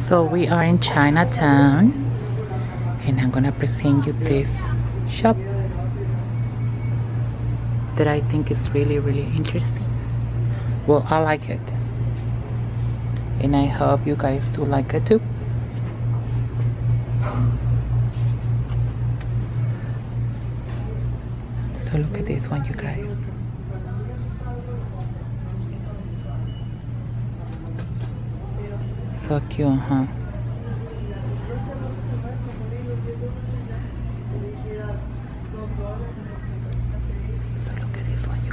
So we are in Chinatown and I'm gonna present you this shop that I think is really really interesting. Well I like it and I hope you guys do like it too. So look at this one you guys. So cute, huh? So look at this one, you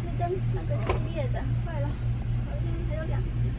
吹灯那个系列的坏了好像还有两只